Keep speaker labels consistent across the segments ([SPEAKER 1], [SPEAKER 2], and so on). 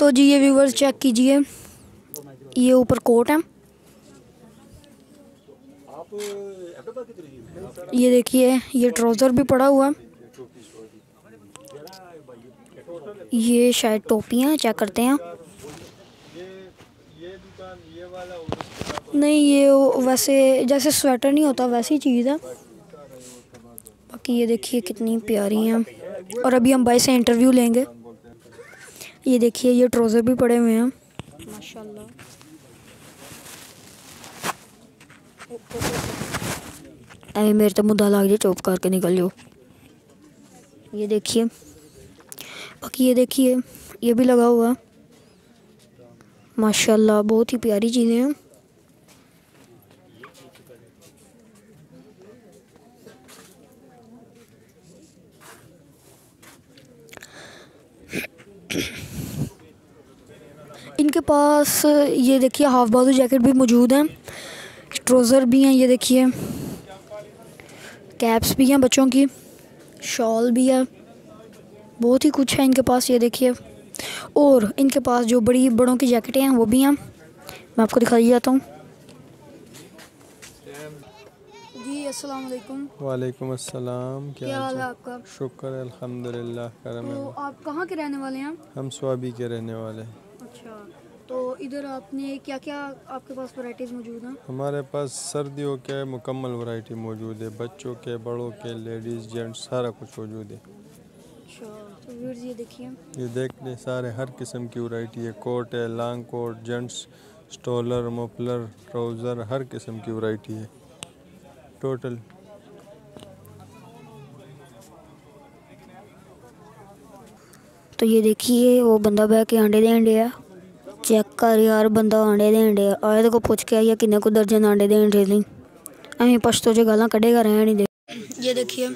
[SPEAKER 1] तो जी ये viewers check कीजिए। ये ऊपर कोट है। ये देखिए ये ट्राउज़र भी पड़ा हुआ। है ये शायद टोपियाँ चेक करते हैं? नहीं ये वैसे जैसे स्वेटर नहीं होता वैसी चीज़ है। बाकी ये देखिए कितनी प्यारी हैं। और अभी हम भाई से इंटरव्यू लेंगे। ये देखिए ये ट्रोज़र भी पड़े हुए हैं। माशाल्लाह। अरे मेरे तो मुद्दा लग जाए चुप करके निकल जाओ। ये देखिए बाकी ये देखिए ये भी लगा हुआ माशाल्लाह बहुत ही प्यारी चीज़ें हैं। पास ये देखिए हाफ़ बाजू जैकेट भी मौजूद हैं। ट्रोज़र भी हैं ये देखिए। कैप्स भी हैं बच्चों की। शॉल भी है। बहुत ही कुछ है इनके पास ये देखिए। और इनके पास जो बड़ी बड़ों की जैकेटें हैं वो भी हैं। मैं आपको दिखाई जाता हूँ। जी अस्सलाम वालेकुम
[SPEAKER 2] वालेकुम अस्सलाम।
[SPEAKER 1] क्या हाल है आपका?
[SPEAKER 2] शुक्र है अल्हम्दुलिल्लाह करम
[SPEAKER 1] तो
[SPEAKER 2] है।
[SPEAKER 1] आप कहाँ के रहने वाले हैं?
[SPEAKER 2] हम स्वाबी के रहने वाले हैं।
[SPEAKER 1] तो इधर आपने क्या क्या आपके पास वैरायटीज़ मौजूद हैं?
[SPEAKER 2] हमारे पास सर्दियों के मुकम्मल वैरायटी मौजूद है बच्चों के बड़ों के लेडीज़ जेंट्स सारा कुछ मौजूद है।
[SPEAKER 1] अच्छा तो व्यूअर्स ये देखिए।
[SPEAKER 2] ये देख ले सारे हर किस्म की वैरायटी है कोट है लॉन्ग कोट जेंट्स स्टॉलर मफलर ट्राउज़र हर किस्म की वैरायटी है। टोटल
[SPEAKER 1] तो ये देखिए वो बंदा बह के आंडे देन डਿਆ चेक कर यार बंदा आंडे दे आए तो को पूछ के आइए किन्ने को दर्जन आंडे दे डे अभी पछतो जो गाला कटेगा रहे नहीं देख ये देखिए।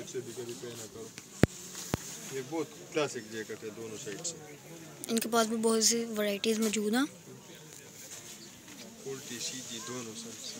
[SPEAKER 2] ये बहुत क्लासिक जैकेट है दोनों साइड से।
[SPEAKER 1] इनके पास भी बहुत सी वैरायटीज मौजूद हैं।
[SPEAKER 2] दोनों साइड से।